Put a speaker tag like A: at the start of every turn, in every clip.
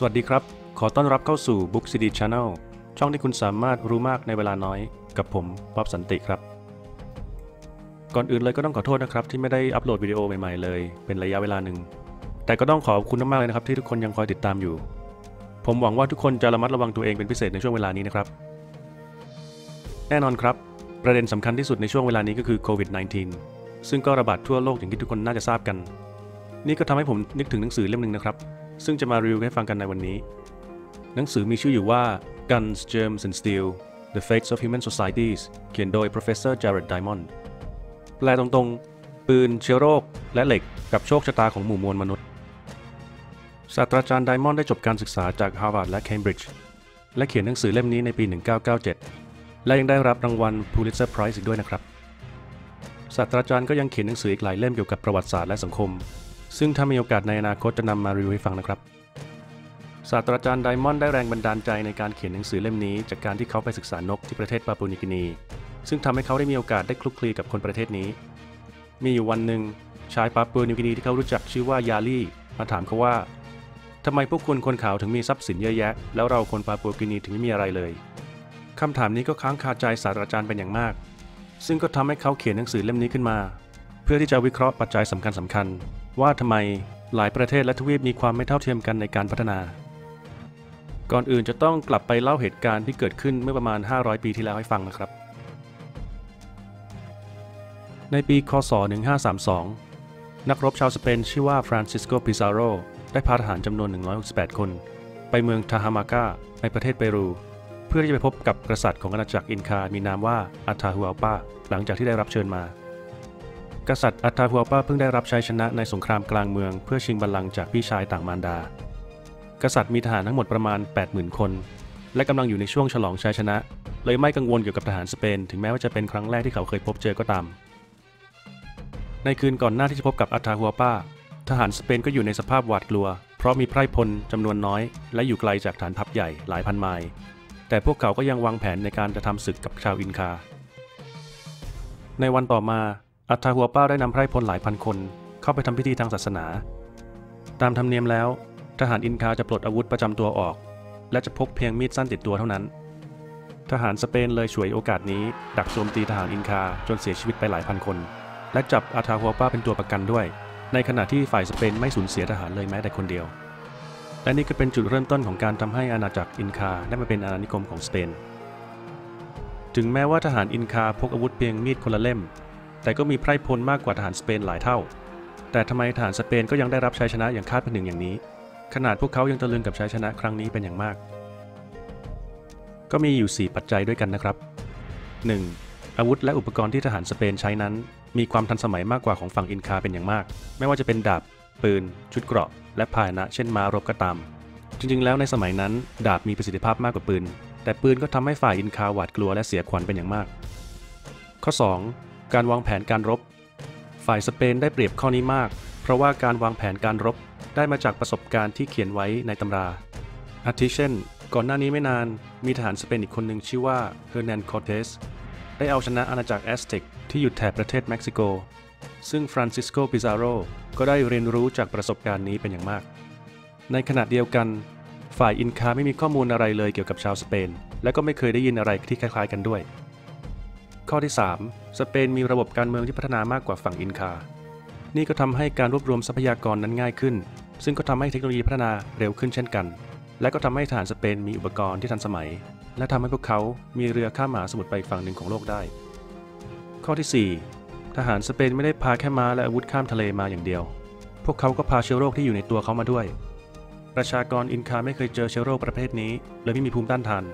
A: สวัสดีครับ ขอต้อนรับเข้าสู่ Book City Channel ช่องที่คุณสามารถรู้มากในเวลาน้อย กับผมป๊อบสันติครับ ก่อนอื่นเลยก็ต้องขอโทษนะครับ ที่ไม่ได้อัปโหลดวิดีโอใหม่ๆเลย เป็นระยะเวลาหนึ่ง แต่ก็ต้องขอบคุณมากๆเลยนะครับที่ทุกคนยังคอยติดตามอยู่ ผมหวังว่าทุกคนจะระมัดระวังตัวเองเป็นพิเศษในช่วงเวลานี้นะครับ แน่นอนครับ ประเด็นสำคัญที่สุดในช่วงเวลานี้ก็คือโควิด -19 ซึ่งก็ระบาดทั่วโลกอย่างที่ทุกคนน่าจะทราบกัน นี่ก็ทำให้ผมนึกถึงหนังสือเล่มหนึ่งนะครับ ซึ่งจะมารีวิวให้ฟังกันในวันนี้ หนังสือมีชื่ออยู่ว่า Guns, Germs and Steel: The Fates of Human Societies เขียนโดย Professor Jared Diamond แปลตรงๆ ปืนเชื้อโรค และเหล็กกับโชคชะตาของหมู่มวลมนุษย์ ศาสตราจารย์ไดมอนด์ได้จบการศึกษาจาก Harvard และ Cambridge และเขียนหนังสือเล่มนี้ในปี 1997 และยังได้รับรางวัล Pulitzer Prize อีกด้วยนะครับ ศาสตราจารย์ก็ยังเขียนหนังสืออีกหลายเล่มเกี่ยวกับประวัติศาสตร์และสังคม ซึ่งถ้ามีโอกาสในอนาคตจะนำมารีวิวให้ฟังนะครับ ศาสตราจารย์ไดมอนด์ได้แรงบันดาลใจในการเขียนหนังสือเล่มนี้ จากการที่เขาไปศึกษานกที่ประเทศปาปูนิกินี ซึ่งทำให้เขาได้มีโอกาสได้คลุกคลีกับคนประเทศนี้ มีอยู่วันหนึ่งชายปาปูนิกินีที่เขารู้จักชื่อว่ายาลี่มาถามเขาว่าทำไมพวกคุณคนขาวถึงมีทรัพย์สินเยอะแยะ แล้วเราคนปาปูนิกินีถึงไม่มีอะไรเลยคำถามนี้ก็ค้างคาใจศาสตราจารย์เป็นอย่างมาก ซึ่งก็ทำให้เขาเขียนหนังสือเล่มนี้ขึ้นมา เพื่อที่จะวิเคราะห์ปัจจัยสำคัญสำคัญ ว่าทำไมหลายประเทศและทวีปมีความไม่เท่าเทียมกันในการพัฒนา ก่อนอื่นจะต้องกลับไปเล่าเหตุการณ์ที่เกิดขึ้นเมื่อประมาณ 500 ปีที่แล้วให้ฟังนะครับ ในปี คศ 1532 นักรบชาวสเปนชื่อว่าฟรานซิสโก ปิซาโร ได้พาทหารจำนวน 168 คน ไปเมืองทาฮามากาในประเทศเปรู เพื่อที่จะไปพบกับกษัตริย์ของอาณาจักรอินคา มีนามว่าอัตาฮัวปาหลังจากที่ได้รับเชิญมา กษัตริย์อัตาฮัวปาเพิ่งได้รับชัยชนะในสงครามกลางเมืองเพื่อชิงบัลลังก์จากพี่ชายต่างมารดา กษัตริย์มีทหารทั้งหมดประมาณ 80,000 คน และกำลังอยู่ในช่วงฉลองชัยชนะ เลยไม่กังวลเกี่ยวกับทหารสเปน ถึงแม้ว่าจะเป็นครั้งแรกที่เขาเคยพบเจอก็ตาม ในคืนก่อนหน้าที่จะพบกับอัตาฮัวปาทหารสเปนก็อยู่ในสภาพหวาดกลัว เพราะมีไพร่พลจำนวนน้อย และอยู่ไกลจากฐานทัพใหญ่หลายพันไมล์แต่พวกเขาก็ยังวางแผนในการจะทำศึกกับชาวอินคา ในวันต่อมา อัตตาฮัวเป้าได้นำไพร่พลหลายพันคน เข้าไปทำพิธีทางศาสนา ตามธรรมเนียมแล้ว ทหารอินคาจะปลดอาวุธประจำตัวออก และจะพกเพียงมีดสั้นติดตัวเท่านั้น ทหารสเปนเลยฉวยโอกาสนี้ ดักโจมตีทหารอินคาจนเสียชีวิตไปหลายพันคน และจับอัตตาฮัวป้าเป็นตัวประกันด้วย ในขณะที่ฝ่ายสเปนไม่สูญเสียทหารเลยแม้แต่คนเดียว และนี่ก็เป็นจุดเริ่มต้นของการทำให้อาณาจักรอินคาได้มาเป็นอาณานิคมของสเปน ถึงแม้ว่าทหารอินคาพกอาวุธเพียงมีดคนละเล่ม แต่ก็มีไพร่พลมากกว่าทหารสเปนหลายเท่า แต่ทำไมทหารสเปนก็ยังได้รับชัยชนะอย่างคาดเป็นหนึ่งอย่างนี้ ขนาดพวกเขายังตะลึงกับชัยชนะครั้งนี้เป็นอย่างมาก ก็มีอยู่ 4 ปัจจัยด้วยกันนะครับ 1. อาวุธและอุปกรณ์ที่ทหารสเปนใช้นั้น มีความทันสมัยมากกว่าของฝั่งอินคาเป็นอย่างมาก ไม่ว่าจะเป็นดาบ ปืน ชุดเกราะ และพาหนะ เช่นม้ารบก็ตาม จริงๆ แล้วในสมัยนั้น ดาบมีประสิทธิภาพมากกว่าปืน แต่ปืนก็ทำให้ฝ่ายอินคาหวาดกลัวและเสียขวัญเป็นอย่างมาก ข้อ 2. การวางแผนการรบ ฝ่ายสเปนได้เปรียบข้อนี้มาก เพราะว่าการวางแผนการรบได้มาจากประสบการณ์ที่เขียนไว้ในตำราอาทิเช่น ก่อนหน้านี้ไม่นานมีทหารสเปนอีกคนหนึ่งชื่อว่าเฮอร์นันคอร์เตสได้เอาชนะอาณาจักรแอสเท็กที่อยู่แถบประเทศเม็กซิโก ซึ่งฟรานซิสโกปิซาโรก็ได้เรียนรู้จากประสบการณ์นี้เป็นอย่างมาก ในขณะเดียวกัน ฝ่ายอินคาไม่มีข้อมูลอะไรเลยเกี่ยวกับชาวสเปน และก็ไม่เคยได้ยินอะไรที่คล้ายๆกันด้วย ข้อที่ 3 สเปนมีระบบการเมืองที่พัฒนามากกว่าฝั่งอินคา นี่ก็ทำให้การรวบรวมทรัพยากรนั้นง่ายขึ้น ซึ่งก็ทำให้เทคโนโลยีพัฒนาเร็วขึ้นเช่นกัน และก็ทำให้ทหารสเปนมีอุปกรณ์ที่ทันสมัย และทำให้พวกเขามีเรือข้ามมหาสมุทรไปฝั่งหนึ่งของโลกได้ ข้อที่ 4 ทหารสเปนไม่ได้พาแค่ม้าและอาวุธข้ามทะเลมาอย่างเดียว พวกเขาก็พาเชื้อโรคที่อยู่ในตัวเขามาด้วย ประชากรอินคาไม่เคยเจอเชื้อโรคประเภทนี้เลยไม่มีภูมิต้านทาน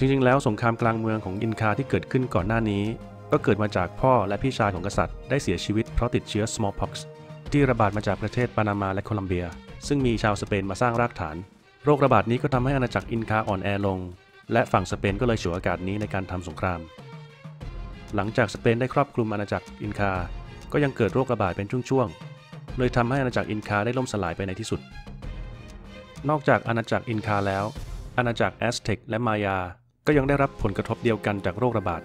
A: จริงๆ แล้วสงครามกลางเมืองของอินคาที่เกิดขึ้นก่อนหน้านี้ ก็เกิดมาจากพ่อและพี่ชายของกษัตริย์ได้เสียชีวิตเพราะติดเชื้อ smallpox ที่ระบาดมาจากประเทศปานามาและโคลัมเบีย ซึ่งมีชาวสเปนมาสร้างรากฐาน โรคระบาดนี้ก็ทำให้อาณาจักรอินคาอ่อนแอลง และฝั่งสเปนก็เลยฉวยโอกาสนี้ในการทำสงคราม หลังจากสเปนได้ครอบคลุมอาณาจักรอินคา ก็ยังเกิดโรคระบาดเป็นช่วงๆ เลยทำให้อาณาจักรอินคาได้ล่มสลายไปในที่สุด นอกจากอาณาจักรอินคาแล้ว อาณาจักรแอสเท็กและมายา ก็ยังได้รับผลกระทบเดียวกันจากโรคระบาด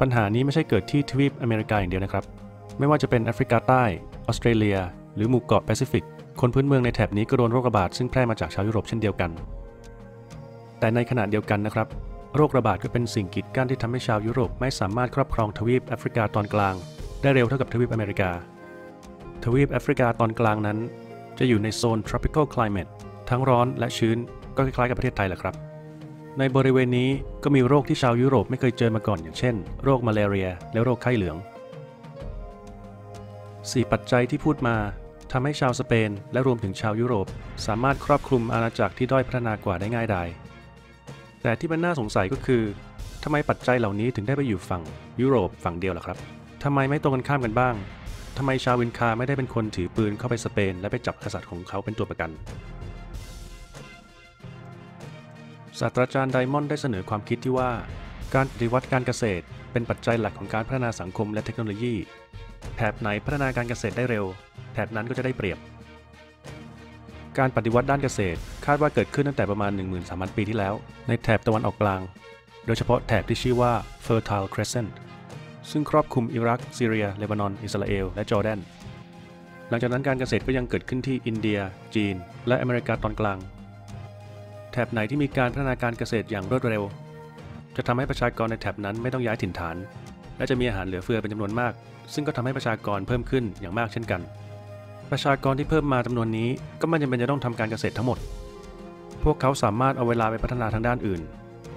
A: ปัญหานี้ไม่ใช่เกิดที่ทวีปอเมริกาอย่างเดียวนะครับ ไม่ว่าจะเป็นแอฟริกาใต้ ออสเตรเลีย หรือหมู่เกาะแปซิฟิก คนพื้นเมืองในแถบนี้ก็โดนโรคระบาดซึ่งแพร่มาจากชาวยุโรปเช่นเดียวกัน แต่ในขณะเดียวกันนะครับ โรคระบาดก็เป็นสิ่งกีดกั้นที่ทำให้ชาวยุโรปไม่สามารถครอบครองทวีปแอฟริกาตอนกลาง ได้เร็วเท่ากับทวีปอเมริกา ทวีปแอฟริกาตอนกลางนั้น จะอยู่ในโซน tropical climate ทั้งร้อนและชื้นก็คล้ายๆกับประเทศไทยแหละครับ ในบริเวณนี้ก็มีโรคที่ชาวยุโรปไม่เคยเจอมาก่อนอย่างเช่น โรคมาลาเรีย และโรคไข้เหลือง 4 ปัจจัยที่พูดมาทำให้ชาวสเปนและรวมถึงชาวยุโรป สามารถครอบคลุมอาณาจักรที่ด้อยพัฒนากว่าได้ง่ายดาย แต่ที่มันน่าสงสัยก็คือทำไมปัจจัยเหล่านี้ถึงได้ไปอยู่ฝั่งยุโรปฝั่งเดียวล่ะครับทำไมไม่ตรงกันข้ามกันบ้างทำไมชาววินคาไม่ได้เป็นคนถือปืนเข้าไปสเปน และไปจับกษัตริย์ของเขาเป็นตัวประกัน ศาสตราจารย์ไดมอนด์ได้เสนอความคิดที่ว่า การปฏิวัติการเกษตร เป็นปัจจัยหลักของการพัฒนาสังคมและเทคโนโลยี แถบไหนพัฒนาการเกษตรได้เร็ว แถบนั้นก็จะได้เปรียบ การปฏิวัติด้านเกษตรคาดว่าเกิดขึ้นตั้งแต่ประมาณ 13,000 ปีที่แล้ว ในแถบตะวันออกกลาง โดยเฉพาะแถบที่ชื่อว่า Fertile Crescent ซึ่งครอบคลุมอิรัก ซีเรีย เลบานอน อิสราเอล และจอร์แดน หลังจากนั้นการเกษตรก็ยังเกิดขึ้นที่อินเดีย จีน และอเมริกาตอนกลาง แถบไหนที่มีการพัฒนาการเกษตรอย่างรวดเร็ว จะทำให้ประชากรในแถบนั้นไม่ต้องย้ายถิ่นฐาน และจะมีอาหารเหลือเฟือเป็นจำนวนมาก ซึ่งก็ทำให้ประชากรเพิ่มขึ้นอย่างมากเช่นกัน ประชากรที่เพิ่มมาจำนวนนี้ก็ไม่จำเป็นจะต้องทำการเกษตรทั้งหมด พวกเขาสามารถเอาเวลาไปพัฒนาทางด้านอื่น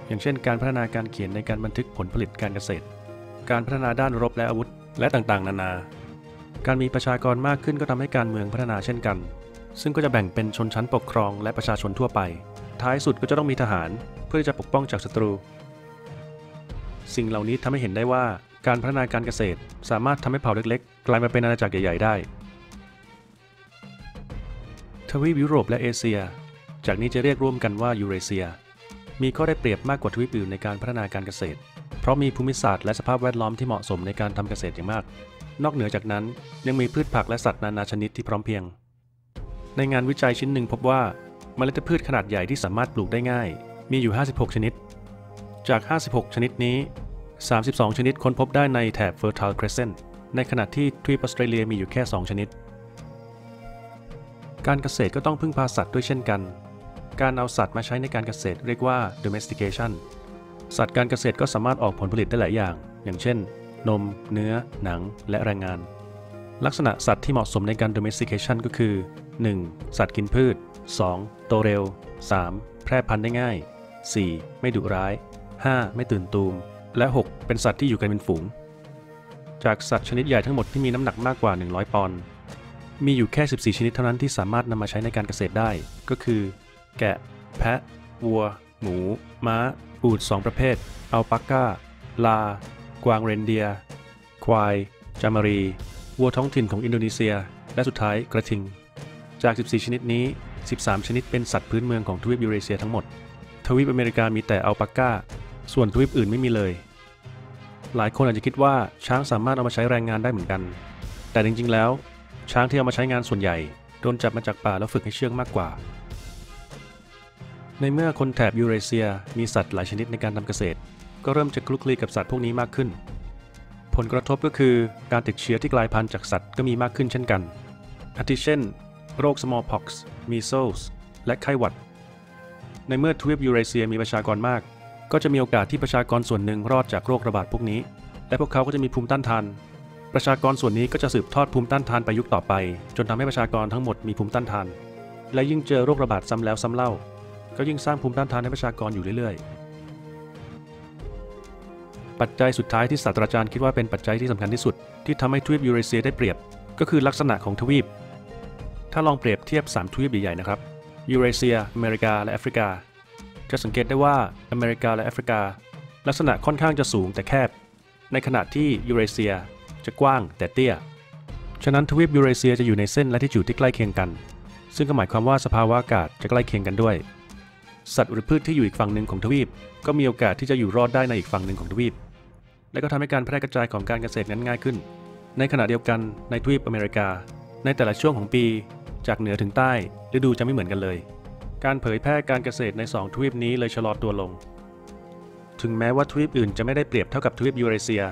A: อย่างเช่น การพัฒนาการเขียนในการบันทึกผลผลิตการเกษตร การพัฒนาด้านรบและอาวุธ และต่างๆ นานา การมีประชากรมากขึ้นก็ทำให้การเมืองพัฒนาเช่นกัน ซึ่งก็จะแบ่งเป็นชนชั้นปกครองและประชาชนทั่วไป ท้ายสุดก็จะต้องมีทหารเพื่อที่จะปกป้องจากศัตรู สิ่งเหล่านี้ทำให้เห็นได้ว่าการพัฒนาการเกษตร สามารถทำให้เผ่าเล็กๆ กลายมาเป็นอาณาจักรใหญ่ ๆ ได้ ทวีปยุโรปและเอเชีย จากนี้จะเรียกร่วมกันว่ายูเรเซีย มีข้อได้เปรียบมากกว่าทวีปอื่นในการพัฒนาการเกษตร เพราะมีภูมิศาสตร์และสภาพแวดล้อมที่เหมาะสมในการทำเกษตรอย่างมาก นอกเหนือจากนั้นยังมีพืชผักและสัตว์นานาชนิดที่พร้อมเพรียง ในงานวิจัยชิ้นหนึ่งพบว่า มเมล็ดพืชขนาดใหญ่ที่สามารถปลูกได้ง่าย มีอยู่ 56 ชนิด จาก 56 ชนิดนี้ 32 ชนิดค้นพบได้ในแถบ Fertile Crescent ในขณะที่ทวีปออสเตรเลียมีอยู่แค่ 2 ชนิด การเกษตรก็ต้องพึ่งพาสัตว์ด้วยเช่นกัน การเอาสัตว์มาใช้ในการเกษตรเรียกว่า domestication สัตว์การเกษตรก็สามารถออกผลผลิตได้หลายอย่าง อย่างเช่น นม เนื้อ หนัง และแรงงาน ลักษณะสัตว์ที่เหมาะสมในการ domestication ก็คือ 1. สัตว์กินพืช 2. โตเร็ว 3. แพร่พันธุ์ได้ง่าย 4. ไม่ดุร้าย 5. ไม่ตื่นตูม และ 6. เป็นสัตว์ที่อยู่กันเป็นฝูง จากสัตว์ชนิดใหญ่ทั้งหมดที่มีน้ำหนักมากกว่า 100 ปอนด์ มีอยู่แค่ 14 ชนิดเท่านั้นที่สามารถนำมาใช้ในการเกษตรได้ ก็คือ แกะ แพะ วัว หมู ม้า อูฐ2ประเภท อัลปาก้า ลา กวางเรนเดียร์ควาย จามารี วัวท้องถิ่นของอินโดนีเซีย และสุดท้ายกระทิง จาก 14 ชนิดนี้ 13 ชนิดเป็นสัตว์พื้นเมืองของทวีปยูเรเซียทั้งหมด ทวีปอเมริกามีแต่อัลปาก้า ส่วนทวีปอื่นไม่มีเลย หลายคนอาจจะคิดว่าช้างสามารถเอามาใช้แรงงานได้เหมือนกัน แต่จริงๆ แล้ว ช้างที่เอามาใช้งานส่วนใหญ่โดนจับมาจากป่าแล้วฝึกให้เชื่องมากกว่า ในเมื่อคนแถบยูเรเซียมีสัตว์หลายชนิดในการทำเกษตร ก็เริ่มจะคลุกคลีกับสัตว์พวกนี้มากขึ้น ผลกระทบก็คือการติดเชื้อที่กลายพันธุ์จากสัตว์ก็มีมากขึ้นเช่นกันอาทิเช่น โรค smallpox measles และไข้หวัด ในเมื่อทวีปยูเรเซียมีประชากรมาก ก็จะมีโอกาสที่ประชากรส่วนหนึ่งรอดจากโรคระบาดพวกนี้ และพวกเขาก็จะมีภูมิต้านทาน ประชากรส่วนนี้ก็จะสืบทอดภูมิต้านทานไปยุคต่อไป จนทำให้ประชากรทั้งหมดมีภูมิต้านทาน และยิ่งเจอโรคระบาดซ้ำแล้วซ้ำเล่า ก็ยิ่งสร้างภูมิต้านทานให้ประชากรอยู่เรื่อยๆ ปัจจัยสุดท้ายที่ศาสตราจารย์คิดว่าเป็นปัจจัยที่สำคัญที่สุด ที่ทำให้ทวีปยูเรเซียได้เปรียบ ก็คือลักษณะของทวีป ถ้าลองเปรียบเทียบ 3 ทวีปใหญ่ๆนะครับยูเรเซีย อเมริกา และแอฟริกา จะสังเกตได้ว่าอเมริกาและแอฟริกา ลักษณะค่อนข้างจะสูงแต่แคบ ในขณะที่ยูเรเซียจะกว้างแต่เตี้ย ฉะนั้นทวีปยูเรเซียจะอยู่ในเส้นและที่จุดที่ใกล้เคียงกัน ซึ่งก็หมายความว่าสภาวะอากาศจะใกล้เคียงกันด้วย สัตว์หรือพืชที่อยู่อีกฝั่งหนึ่งของทวีป ก็มีโอกาสที่จะอยู่รอดได้ในอีกฝั่งหนึ่งของทวีป และก็ทำให้การแพร่กระจายของการเกษตรนั้นง่ายขึ้น ในขณะเดียวกันในทวีปอเมริกา ในแต่ละช่วงของปี จากเหนือถึงใต้ฤดูจะไม่เหมือนกันเลย การเผยแพร่การเกษตรใน 2 ทวีปนี้เลยชะลอตัวลง ถึงแม้ว่าทวีปอื่นจะไม่ได้เปรียบเท่ากับทวีปยูเรเชีย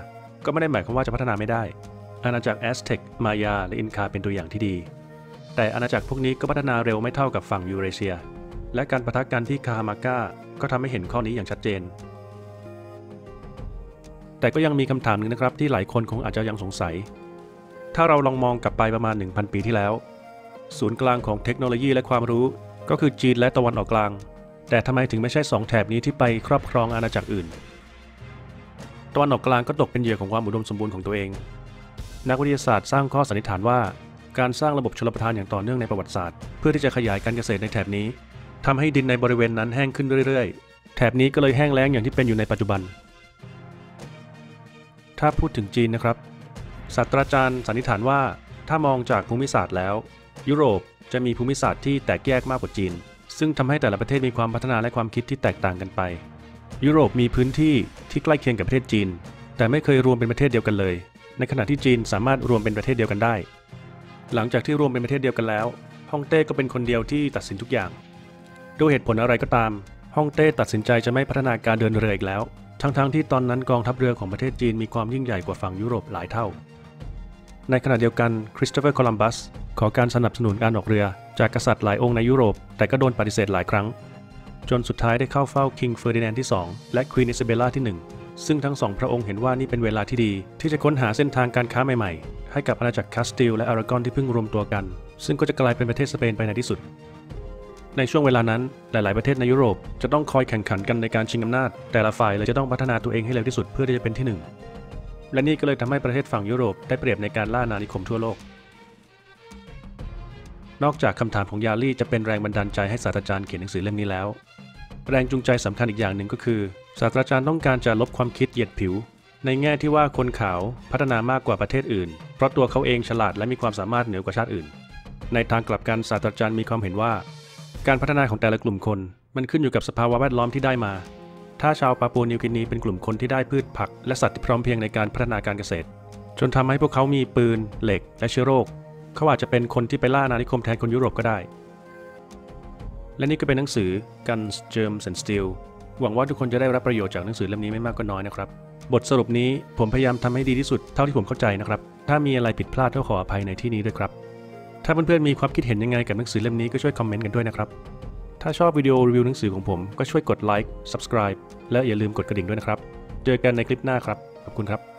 A: ก็ไม่ได้หมายความว่าจะพัฒนาไม่ได้ อาณาจักรแอสเท็กมายา และอินคาเป็นตัวอย่างที่ดี แต่อาณาจักรพวกนี้ก็พัฒนาเร็วไม่เท่ากับฝั่งยูเรเชีย และการปะทะกันที่คาฮามาก้าก็ทำให้เห็นข้อนี้อย่างชัดเจน แต่ก็ยังมีคำถามหนึ่งนะครับที่หลายคนคงอาจจะยังสงสัย ถ้าเราลองมองกลับไปประมาณ 1,000 ปีที่แล้ว ศูนย์กลางของเทคโนโลยีและความรู้ ก็คือจีนและตะวันออกกลาง แต่ทำไมถึงไม่ใช่สองแถบนี้ที่ไปครอบครองอาณาจักรอื่น ตะวันออกกลางก็ตกเป็นเหยื่อของความอุดมสมบูรณ์ของตัวเอง นักวิทยาศาสตร์สร้างข้อสันนิษฐานว่า การสร้างระบบชลประทานอย่างต่อเนื่องในประวัติศาสตร์ เพื่อที่จะขยายการเกษตรในแถบนี้ทำให้ดินในบริเวณนั้นแห้งขึ้นเรื่อยๆ แถบนี้ก็เลยแห้งแล้งอย่างที่เป็นอยู่ในปัจจุบัน ถ้าพูดถึงจีนนะครับศาสตราจารย์สันนิษฐานว่าถ้ามองจากภูมิศาสตร์แล้ว ยุโรปจะมีภูมิศาสตร์ที่แตกแยกมากกว่าจีน ซึ่งทำให้แต่ละประเทศมีความพัฒนาและความคิดที่แตกต่างกันไป ยุโรปมีพื้นที่ที่ใกล้เคียงกับประเทศจีน แต่ไม่เคยรวมเป็นประเทศเดียวกันเลย ในขณะที่จีนสามารถรวมเป็นประเทศเดียวกันได้ หลังจากที่รวมเป็นประเทศเดียวกันแล้วฮ่องเต้ก็เป็นคนเดียวที่ตัดสินทุกอย่าง ด้วยเหตุผลอะไรก็ตามฮ่องเต้ตัดสินใจจะไม่พัฒนาการเดินเรืออีกแล้ว ทั้งๆที่ตอนนั้นกองทัพเรือของประเทศจีนมีความยิ่งใหญ่กว่าฝั่งยุโรปหลายเท่า ในขณะเดียวกันคริสโตเฟอร์โคลัมบัสขอการสนับสนุนการออกเรือ จากกษัตริย์หลายองค์ในยุโรป แต่ก็โดนปฏิเสธหลายครั้ง จนสุดท้ายได้เข้าเฝ้า King เฟอร์ดินานด์ที่ 2 และ Queen อิซาเบลล่าที่ 1 ซึ่งทั้งสองพระองค์เห็นว่านี่เป็นเวลาที่ดี ที่จะค้นหาเส้นทางการค้าใหม่ๆ ให้กับอาณาจักรคาสติลและอารากอนที่เพิ่งรวมตัวกัน ซึ่งก็จะกลายเป็นประเทศสเปนไปในที่สุด ในช่วงเวลานั้นหลาย ๆประเทศในยุโรปจะต้องคอยแข่งขันกันในการชิงอำนาจ แต่ละฝ่ายเลยจะต้องพัฒนาตัวเองให้เร็วที่สุดเพื่อที่จะเป็นที่หนึ่ง และนี่ก็เลยทำให้ประเทศฝั่งยุโรปได้เปรียบในการล่าอาณานิคมทั่วโลก นอกจากคำถามของยาลี่จะเป็นแรงบันดาลใจให้ศาสตราจารย์เขียนหนังสือเล่มนี้แล้ว แรงจูงใจสำคัญอีกอย่างหนึ่งก็คือศาสตราจารย์ต้องการจะลบความคิดเหยียดผิว ในแง่ที่ว่าคนขาวพัฒนามากกว่าประเทศอื่น เพราะตัวเขาเองฉลาดและมีความสามารถเหนือกว่าชาติอื่น ในทางกลับกันศาสตราจารย์มีความเห็นว่า การพัฒนาของแต่ละกลุ่มคน มันขึ้นอยู่กับสภาวะแวดล้อมที่ได้มา ถ้าชาวปาปัวนิวกินีเป็นกลุ่มคนที่ได้พืชผัก และสัตว์ที่พร้อมเพียงในการพัฒนาการเกษตร จนทำให้พวกเขามีปืน เหล็ก และเชื้อโรค เขาอาจจะเป็นคนที่ไปล่าอานิคมแทนคนยุโรปก็ได้ และนี่ก็เป็นหนังสือ Guns, Germs and Steel หวังว่าทุกคนจะได้รับประโยชน์จากหนังสือเล่มนี้ไม่มากก็น้อยนะครับบทสรุปนี้ผมพยายามทำให้ดีที่สุดเท่าที่ผมเข้าใจนะครับ ถ้ามีอะไรผิดพลาดก็ขออภัยในที่นี้ด้วยครับ ถ้าเพื่อนๆมีความคิดเห็นยังไงกับหนังสือเล่มนี้ก็ช่วยคอมเมนต์กันด้วยนะครับ ถ้าชอบวิดีโอรีวิวหนังสือของผมก็ช่วยกดไลค์ subscribe และอย่าลืมกดกระดิ่งด้วยนะครับ เจอกันในคลิปหน้าครับ ขอบคุณครับ